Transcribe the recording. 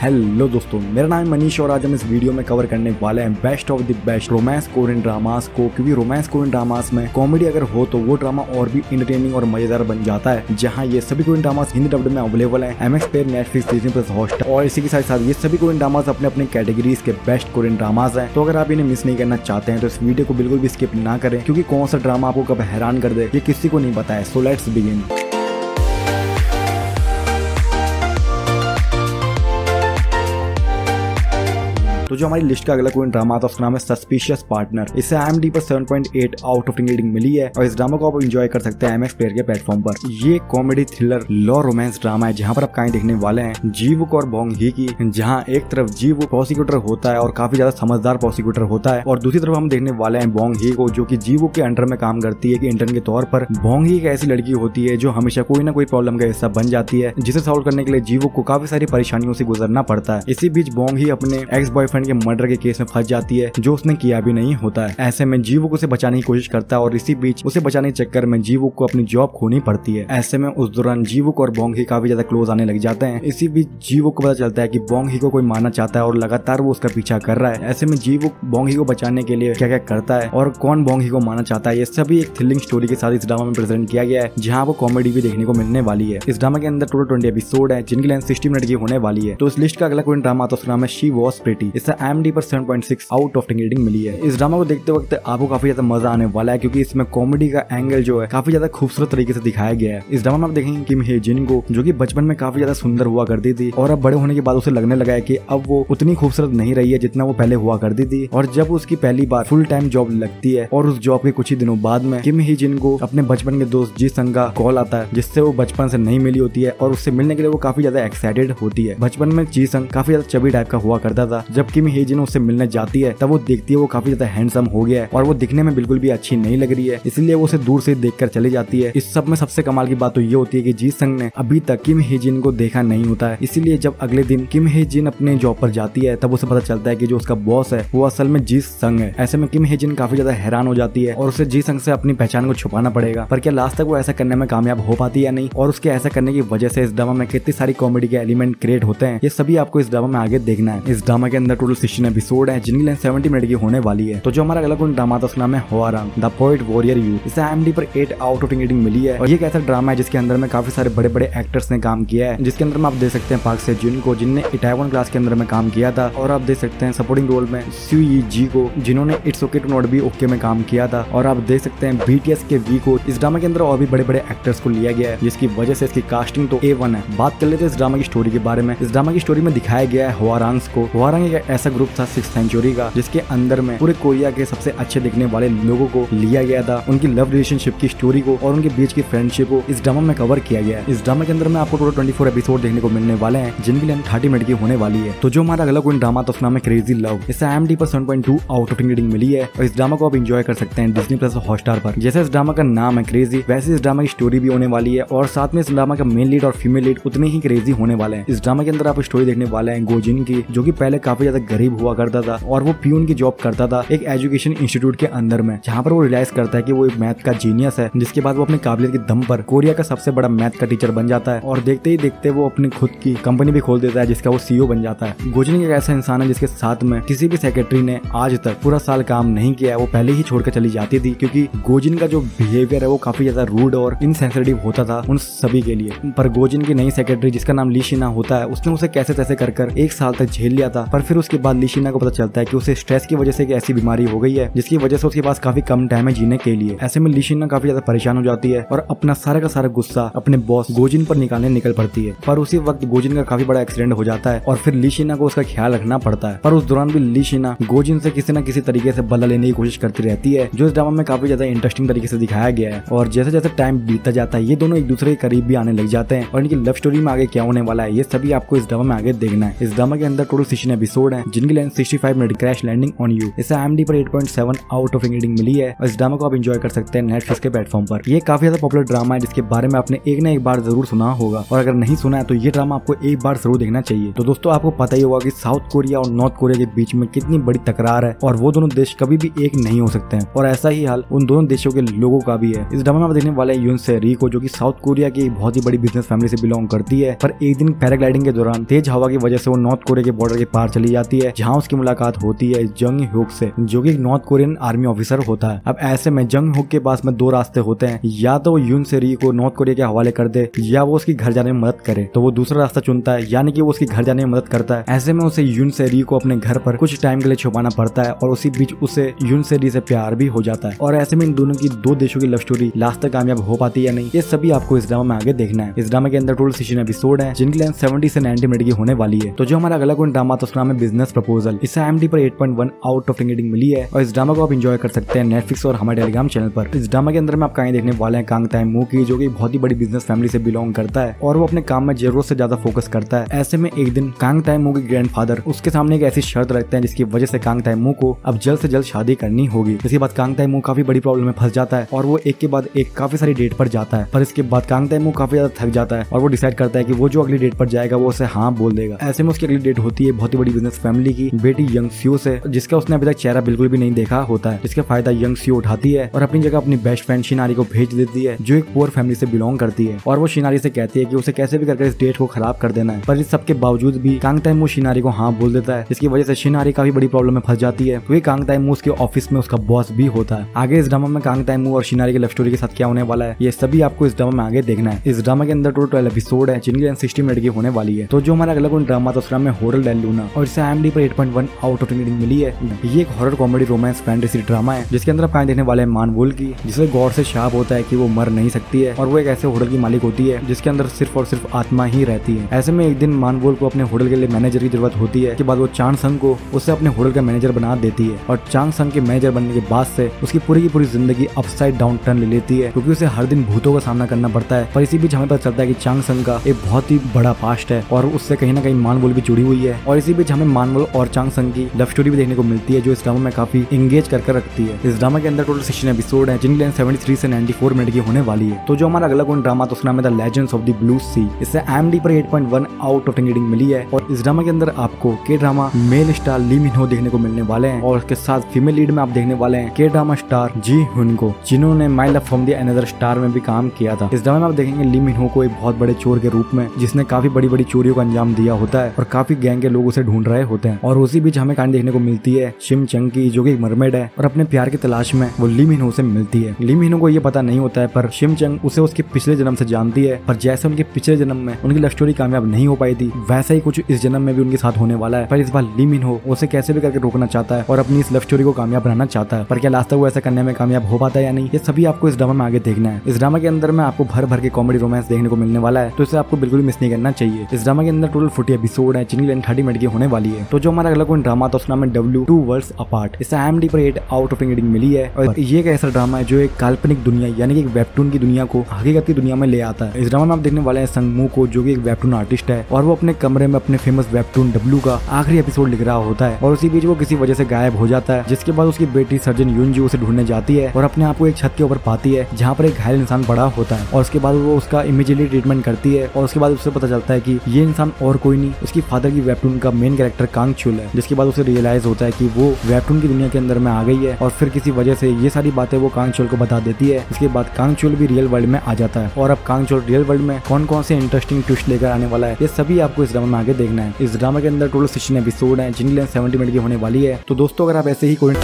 Hello दोस्तों, मेरा नाम मनीष और आज हम इस वीडियो में कवर करने वाले हैं best of the best romance Korean dramas को, क्योंकि रोमांस कोरियन ड्रामास में कॉमेडी अगर हो तो वो ड्रामा और भी इंटरटेनिंग और मज़ेदार बन जाता है, जहाँ ये सभी कोरियन ड्रामास हिंदी डब्ड में अवेलेबल है। एम एक्स पे नेटफ्लिक्स प्लस हॉटस्टार और इसी के साथ साथ ये सभी कोरियन ड्रामास अपने अपने कैटेगरीज के बेस्ट कोरियन ड्रामास है। तो अगर आप इन्हें मिस नहीं करना चाहते हैं तो इस वीडियो को बिल्कुल भी स्किप ना करें, क्योंकि कौन सा ड्रामा आपको कब हैरान कर दे, ये किसी को नहीं पता है। सो लेट्स बिगिन तो जो हमारी लिस्ट का अगला कोई ड्रामा था, उसका नाम है सस्पिशियस पार्टनर इसे आई पर 7.8 आउट ऑफ़ रेटिंग मिली है और इस ड्रामा को आप एंजॉय कर सकते हैं एमएक्स प्लेयर के प्लेटफॉर्म पर। ये comedy thriller law romance drama है, जहाँ पर आप कहीं देखने वाले हैं जीवुक और बोंग ही की, जहाँ एक तरफ़ जीव प्रोसिक्यूटर होता है और काफ़ी ज़्यादा समझदार प्रोसिक्यूटर होता है और दूसरी तरफ़ हम देखने वाले हैं बोंग ही को, जो की जीवो के अंडर में काम करती है इंटर्न के तौर पर बोंग ही एक ऐसी लड़की होती है जो हमेशा कोई ना कोई प्रॉब्लम का हिस्सा बन जाती है, जिसे सॉल्व करने के लिए जीवो को काफ़ी सारी परेशानियों से गुजरना पड़ता है। इसी बीच बोंग ही अपने एक्स बॉयफ्रेंड के मर्डर के केस में फंस जाती है, जो उसने किया भी नहीं होता है। ऐसे में जीवो को उसे बचाने की कोशिश करता है और इसी बीच उसे बचाने के चक्कर में जीवो को अपनी जॉब खोनी पड़ती है। ऐसे में उस दौरान जीवो और बोंग ही काफ़ी ज़्यादा क्लोज आने लग जाते हैं। इसी बीच जीवो को पता चलता है कि बोंग ही को कोई मारना चाहता है और लगातार वो उसका पीछा कर रहा है। ऐसे में जीवो बोंग ही को बचाने के लिए क्या क्या करता है और कौन बोंग ही को मारना चाहता है, ये सभी एक थ्रिलिंग स्टोरी के साथ इस ड्रामा में प्रेजेंट किया गया है, जहाँ वो कॉमेडी भी देखने को मिलने वाली है। इस ड्रामा के अंदर टोटल ट्वेंटी एपिसोड है, जिनकी लेंथ सिक्सटी मिनट की होने वाली है। तो इस लिस्ट का अगला कोई ड्रामा तो उसका नाम है शी वॉस प्रेटी इससे एम पर seven point six out of ten rating मिली है। इस ड्रामा को देखते वक्त आपको काफ़ी ज़्यादा मज़ा आने वाला है, क्योंकि इसमें कॉमेडी का एंगल जो है, काफ़ी ज़्यादा खूबसूरत तरीके से दिखाया गया है। इस ड्रामा में आप देखेंगे किम हे जिन को, जो की बचपन में काफ़ी ज़्यादा सुंदर हुआ करती थी, और अब बड़े होने के बाद उसे लगने लगा है कि अब वो उतनी खूबसूरत नहीं रही है जितना वो पहले हुआ करती थी। और जब उसकी पहली बार फुल टाइम जॉब लगती है, और उस जॉब के कुछ ही दिनों बाद में किम ही जिन को अपने बचपन के दोस्त जी संग का कॉल आता है, जिससे वो बचपन से नहीं मिली होती है, और उससे मिलने के लिए वो काफ़ी ज़्यादा एक्साइटेड होती है। बचपन में जी संग काफ़ी ज़्यादा चबी टाइप का हुआ करता था जब किम ही जिन उससे मिलने जाती है, तब वो देखती है वो काफ़ी ज़्यादा हैंडसम हो गया है और वो दिखने में बिल्कुल भी अच्छी नहीं लग रही है। इसलिए वो उसे दूर से देखकर चली जाती है। इस सब में सबसे कमाल की बात तो ये होती है की जीत संघ ने अभी तक किम हेजिन को देखा नहीं होता है। इसीलिए जब अगले दिन किम हेजिन अपने जॉब पर जाती है, तब उसे पता चलता है कि जो उसका बॉस है, वो असल में जीत संघ है। ऐसे में किम हेजिन काफ़ी ज़्यादा हैरान हो जाती है और उसे जी संघ से अपनी पहचान को छुपाना पड़ेगा। पर क्या लास्ट तक वो ऐसा करने में कामयाब हो पाती है नहीं? और उसके ऐसा करने की वजह से इस ड्रामा में कितनी सारी कॉमेडी के एलिमेंट क्रिएट होते हैं, ये सभी आपको इस ड्रामा में आगे देखना है। इस ड्रामा के अंदर टोटल सिक्सटीन एपिसोड है, जिनकी लेंथ सेवेंटी मिनट की होने वाली है। तो जो हमारा अगला कोई ड्रामा था, उसका नाम है Hwarang the poet warrior youth इसे एमडी पर एट आउट ऑफ़ रेटिंग मिली है। और ये एक ऐसा ड्रामा है, जिसके अंदर में काफ़ी सारे बड़े बड़े एक्टर्स ने काम किया है। जिसके अंदर में आप देख सकते हैं पाक से जिन को, जिनने इटावन क्लास के अंदर में काम किया था। और आप देख सकते हैं सपोर्टिंग रोल में सी जी को, जिन्होंने it's okay to not be okay में काम किया था। और आप देख सकते हैं बीटीएस के वी को, इस ड्रामा के अंदर और भी बड़े बड़े एक्टर्स को लिया गया है, जिसकी वजह से इसकी कास्टिंग तो ए वन है। बात कर लेते हैं इस ड्रामा की स्टोरी के बारे में। इस ड्रामा की स्टोरी में दिखाया गया है हुआरंग्स को। हुआरंग एक ऐसा ग्रुप था सिक्स सेंचुरी का, जिसके अंदर में पूरे कोरिया के सबसे अच्छे दिखने वाले लोगों को लिया गया था, उनकी लव रिलेशनशिप की स्टोरी को और उनके बीच की फ्रेंडशिप को इस ड्रामा में कवर किया गया है। इस ड्रामा के अंदर में आपको टोटल ट्वेंटी एपिसोड देखने को मिलने वाले हैं, जिनकी लेंथ थर्टी मिनट की होने वाली है। तो जो हमारा अगला कोई ड्रामा था, उसका नाम क्रेजी लव इसे एम डी पर seven point two out of rating मिली है और इस ड्रामा को आप इंजॉय कर सकते हैं डिजनी प्लस हॉटस्टार पर। जैसे इस ड्रामा का नाम है क्रेजी वैसे इस ड्रामा की स्टोरी भी होने वाली है और साथ में इस ड्रामा का मेन लीड और फीमेल लीड उतने ही क्रेजी होने वाले हैं। इस ड्रामा के अंदर आप स्टोरी देखने वाले हैं गोजिन की, जो की पहले काफ़ी ज़्यादा गरीब हुआ करता था और वो प्यून की जॉब करता था एक एजुकेशन इंस्टीट्यूट के अंदर में, जहाँ पर वो रियलाइज़ करता है की वो एक मैथ का जीनियस है, जिसके बाद वो अपनी काबिलियत के दम पर कोरिया का सबसे बड़ा मैथ का टीचर बन जाता है और देखते ही देखते वो अपनी खुद की कंपनी भी खोल देता है, जिसका वो सीईओ बन जाता है। गोजनी एक ऐसा इंसान है जिसके साथ में किसी भी सेक्रेटरी ने आज तक पूरा साल काम नहीं किया है, वो पहले ही छोड़कर चली जाती थी, क्योंकि गोजिन का जो बिहेवियर है वो काफ़ी ज़्यादा रूड और इनसेंसिटिव होता था उन सभी के लिए। पर गोजिन की नई सेक्रेटरी जिसका नाम लीशिना होता है, उसने उसे कैसे तैसे कर कर एक साल तक झेल लिया था, पर फिर उसके बाद लीशिना को पता चलता है कि उसे स्ट्रेस की वजह से एक ऐसी बीमारी हो गई है, जिसकी वजह से उसके पास काफ़ी कम टाइम है जीने के लिए। ऐसे में लीशिना काफ़ी ज़्यादा परेशान हो जाती है और अपना सारा का सारा गुस्सा अपने बॉस गोजिन पर निकालने निकल पड़ती है। पर उसी वक्त गोजिन का काफ़ी बड़ा एक्सीडेंट हो जाता है और फिर लीशिना को उसका ख्याल रखना पड़ता है। पर उस दौरान भी लीशिना गोजिन से किसी न किसी तरीके से बदला लेने की कोशिश करती रहती है, जो इस ड्रामा में काफ़ी ज़्यादा इंटरेस्टिंग तरीके से दिखाया गया है। और जैसे जैसे टाइम बीतता जाता है, ये दोनों एक दूसरे के करीब भी आने लग जाते हैं और इनकी लव स्टोरी में आगे क्या होने वाला है, ये सभी आपको इस ड्रामा में आगे देखना है। इस ड्रामा के अंदर टोटल सिक्सटीन एपिसोड है। है, जिनकी length 65 minute crash landing on you इसे एम पर 8.7 आउट ऑफ़ रेटिंग मिली है इस ड्रामा को आप इंजॉय कर सकते हैं नेटफ्लिक्स के प्लेटफॉर्म पर। ये काफ़ी ज़्यादा पॉपुलर ड्रामा है, जिसके बारे में आपने एक ना एक बार ज़रूर सुना होगा, और अगर नहीं सुना है तो ये ड्रामा आपको एक बार ज़रूर देखना चाहिए। तो दोस्तों, आपको पता ही होगा की साउथ कोरिया और नॉर्थ कोरिया के बीच में कितनी बड़ी तकरार है, और वो दोनों देश कभी भी एक नहीं हो सकते हैं। और ऐसा ही हाल उन दोनों देशों के लोगों का भी है। इस ड्रामा में देखने वाले यून से री को जो की साउथ कोरिया की बहुत ही बड़ी बिज़नेस फैमिली से बिलोंग करती है, पर एक दिन पैराग्लाइडिंग के दौरान तेज हवा की वजह से वो नॉर्थ कोरिया के बॉर्डर के पार चली जाती है, जहाँ उसकी मुलाकात होती है जंग हुक से, जो की नॉर्थ कोरियन आर्मी ऑफिसर होता है। अब ऐसे में जंग हुक के पास में दो रास्ते होते हैं, या तो यून से को नॉर्थ कोरिया के हवाले कर दे, या वो उसकी घर जाने में मदद करे तो वो दूसरा रास्ता चुनता है, यानी कि वो उसकी घर जाने में मदद करता है। ऐसे में उसे यून से री को अपने घर पर कुछ टाइम के लिए छुपाना पड़ता है, और उसी बीच उसे यून से री से प्यार भी हो जाता है। और ऐसे में इन दोनों की दो देशों की लव स्टोरी लास्ट तक कामयाब हो पाती है या नहीं, ये सभी आपको इस ड्रामा में आगे देखना है। इस ड्रामा के अंदर टोटल सिक्सटीन एपिसोड है, जिनकी लेंथ सेवेंटी से नाइन्टी मिनट की होने वाली है। तो जो हमारा अगला कोई ड्रामा था, उसका नाम है बिज़नेस प्रपोजल। इसे एम पर eight point one out of rating मिली है और इस ड्रामा को आप इंजॉय कर सकते हैं नेटफ्लिक्स और हमारे टेलीग्राम चैनल पर। इस ड्रामा के अंदर में आप कहीं देखने वाले हैं कांग ताइम मू की, जो की बहुत ही बड़ी बिज़नेस फैमिली से बिलोंग करता है और वो अपने काम में ज़रूरत से ज़्यादा फोकस करता है। ऐसे में एक दिन कांग ताइम मू के ग्रैंड फादर उसके सामने एक ऐसी शर्त रखते हैं जिसकी वजह से कांग ताइम को अब जल्द से जल्द शादी करनी होगी। इसके बाद कांग ताइम काफ़ी बड़ी प्रॉब्लम में फंस जाता है और वो एक के बाद एक काफ़ी सारी डेट पर जाता है। पर इसके बाद कांग ताइम काफ़ी ज़्यादा थक जाता है और वो डिसाइड करता है कि वो जो अगली डेट पर जाएगा, वो उसे हाँ बोल देगा। ऐसे में उसकी अगली डेट होती है बहुत ही बड़ी बिज़नेस फैमिली की बेटी यंग स्यू से, जिसका उसने अभी तक चेहरा बिल्कुल भी नहीं देखा होता है। जिसका फ़ायदा यंग स्यू उठाती है और अपनी जगह अपनी बेस्ट फ्रेंड शिनारी को भेज देती है, जो एक पुअर फैमिली से बिलोंग करती है। और वो शिनारी से कहती है की उसे कैसे भी करके इस डेट को खराब कर देना है। पर इस सबके बावजूद भी कांग टाइम शिनारी को हाँ बोल देता है, जिसकी वजह से शिनारी काफ़ी बड़ी प्रॉब्लम में फंस जाती है। क्योंकि कांग टाइम उसके ऑफ़िस में उसका बॉस भी होता है। आगे इस ड्रामा में कांग टाइम और शिनारी के लव स्टोरी के साथ क्या होने वाला है, ये सभी आपको इस ड्रामा में आगे देखना है। इस ड्रामा के अंदर टोटल ट्वेल्व एपिसोड है, जिनकी सिक्सटी मिनट की होने वाली है। तो जो हमारा कोई ड्रामा था उसका नाम है होरल डेल लूना और इसे एम पर eight point one out of rating मिली है। ये एक horror comedy romance fantasy drama है, जिसके अंदर आप कहानी देखने वाले हैं मानवुल की, जिसे गौर से शाप होता है कि वो मर नहीं सकती है, और वो एक ऐसे होटल की मालिक होती है, जिसके अंदर सिर्फ़ और सिर्फ़ आत्मा ही रहती है। ऐसे में एक दिन मानवुल को अपने होटल के लिए मैनेजर की ज़रूरत होती है, के बाद वो चांग संग को उसे अपने होटल का मैनेजर बना देती है, और चांग संग के मैनेजर बनने के बाद से उसकी पूरी की पूरी ज़िंदगी अपसाइड डाउन टर्न ले लेती है, क्योंकि उसे हर दिन भूतों का सामना करना पड़ता है, पर इसी बीच हमें पता चलता है कि चांग संग का एक बहुत ही बड़ा पास्ट है, और उससे कहीं ना कहीं मानवुल भी जुड़ी हुई है, और इसी बीच हमें मानवुल और चांग संग की लव स्टोरी भी देखने को मिलती है, जो इस ड्रामा में काफ़ी इंगेज कर रखती है। इस ड्रामा के अंदर टोटल सिक्सटीन एपिसोड है, जिनकी लेंथ सेवेंटी थ्री से नाइन्टी फोर मिनट की होने वाली है। तो जो हमारा अगला कोई ड्रामा तो उसका नाम है legends of the blue sea इससे एम डी पर eight point one out of rating मिली है, और इस ड्रामा के अंदर आपको K drama male star Lee Minho देखने को मिलने वाले हैं, और उसके साथ फीमेल लीड में आप देखने वाले हैं के ड्रामा स्टार जी हुन को, जिन्होंने my love from the another star में भी काम किया था। इस ड्रामा में आप देखेंगे ली मिनहो को एक बहुत बड़े चोर के रूप में, जिसने काफ़ी बड़ी बड़ी चोरियों का अंजाम दिया होता है, और काफ़ी गैंग के लोग उसे ढूंढ रहे होते हैं। और उसी बीच हमें कहानी देखने को मिलती है, शिम चंग की, जो की मरमेड है और अपने प्यार की तलाश में वो ली मिनहो से मिलती है। ली मिनहो को ये पता नहीं होता है, पर शिम चंग उसे उसके पिछले जन्म से जानती है, पर जैसे उनके पिछले जन्म में उनकी लव स्टोरी कामयाब नहीं हो पाई थी, वैसा ही कुछ इस जन्म में भी उनके साथ होने वाला है। पर इस बार ली मिनहो उसे कैसे भी करके रोकना चाहता है और अपनी इस लव स्टोरी को कामयाब बनाना चाहता है। पर क्या लास्ट तक वो ऐसा करने में कामयाब हो पाता है या नहीं, ये सभी आपको इस ड्रामा में आगे देखना है। इस ड्रामा के अंदर में आपको भर भर के कॉमेडी रोमांस देखने को मिलने वाला है तो इसे आपको बिल्कुल मिस नहीं करना चाहिए। इस ड्रामा के अंदर टोटल फोर्टी एपिसोड है, जिनकी लेंथ थर्टी मिनट की होने वाली है। तो जो हमारा अगला कोई ड्रामा था उसका नाम है डब्ल्यू टू वर्ल्ड अपार्ट इसे एम डी पर एट आउट ऑफ़ रेटिंग मिली है। और ये एक ऐसा ड्रामा है जो एक काल्पनिक दुनिया यानी कि एक वेबटून की दुनिया को हकीकत की दुनिया में ले आता है। इस ड्रामा में आप देखने वाले हैं संगमू को जो कि एक वेबटून आर्टिस्ट है और वो अपने कमरे में अपने फ़ेमस वेबटून डब्ल्यू का आखिरी एपिसोड लिख रहा होता है। और उसी बीच वो किसी वजह से गायब हो जाता है जिसके बाद उसकी बेटी सर्जन यूनजी उसे ढूँढने जाती है और अपने आप को एक छत के ऊपर पाती है जहाँ पर एक घायल इंसान बड़ा होता है। और उसके बाद वो उसका इमीजिएटली ट्रीटमेंट करती है और उसके बाद उससे पता चलता है कि ये इंसान और कोई नहीं उसकी फादर की वेबटून का मेन कैरेक्टर चुल है, जिसके बाद उसे रियलाइज़ होता है कि वो वेबटून की दुनिया के अंदर में आ गई है और फिर किसी वजह से ये सारी बातें वो कांग चुल को बता देती है। इसके बाद कांग चुल भी रियल वर्ल्ड में आ जाता है और अब कांग चुल रियल वर्ल्ड में कौन कौन से इंटरेस्टिंग ट्विस्ट लेकर आने वाला है, ये सभी आपको इस ड्रामा में आगे देखना है। इस ड्रामा के अंदर टोटल सिक्सटीन एपिसोड है, जिनकी लेंथ सेवेंटी मिनट की होने वाली है। तो दोस्तों, अगर आप ऐसे ही कोई